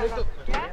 Ja? Ja?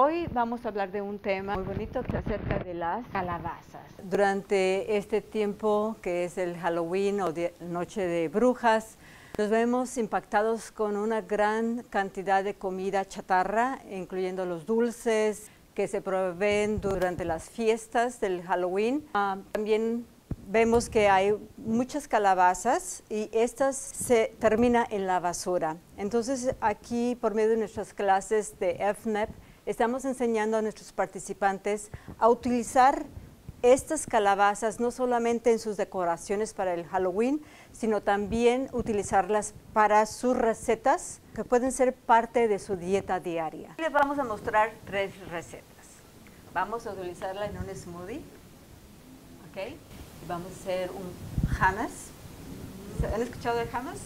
Hoy vamos a hablar de un tema muy bonito que acerca de las calabazas. Durante este tiempo que es el Halloween o Noche de Brujas, nos vemos impactados con una gran cantidad de comida chatarra, incluyendo los dulces que se proveen durante las fiestas del Halloween. Ah, también vemos que hay muchas calabazas y estas se terminan en la basura. Entonces aquí por medio de nuestras clases de FNEP estamos enseñando a nuestros participantes a utilizar estas calabazas no solamente en sus decoraciones para el Halloween, sino también utilizarlas para sus recetas que pueden ser parte de su dieta diaria. Les vamos a mostrar tres recetas. Vamos a utilizarla en un smoothie, ¿ok? Vamos a hacer un hummus. ¿Han escuchado de hummus?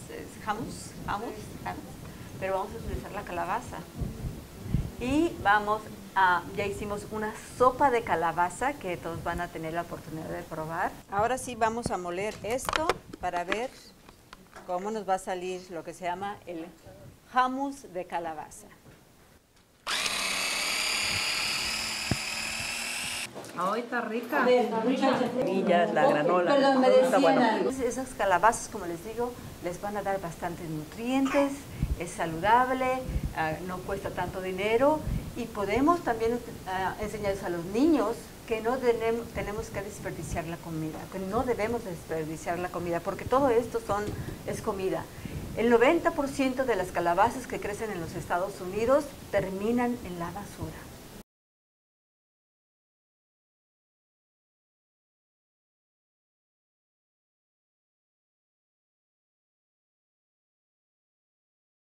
Hummus, hummus. Pero vamos a utilizar la calabaza. Y vamos a, ya hicimos una sopa de calabaza que todos van a tener la oportunidad de probar. Ahora sí vamos a moler esto para ver cómo nos va a salir lo que se llama el hummus de calabaza. Ay, está rica. la granola. Perdón, me decían Esas calabazas, como les digo, les van a dar bastantes nutrientes, es saludable, ah, no cuesta tanto dinero y podemos también ah, enseñarles a los niños que no tenemos, que desperdiciar la comida, que no debemos desperdiciar la comida, porque todo esto son, es comida. El 90% de las calabazas que crecen en los Estados Unidos terminan en la basura.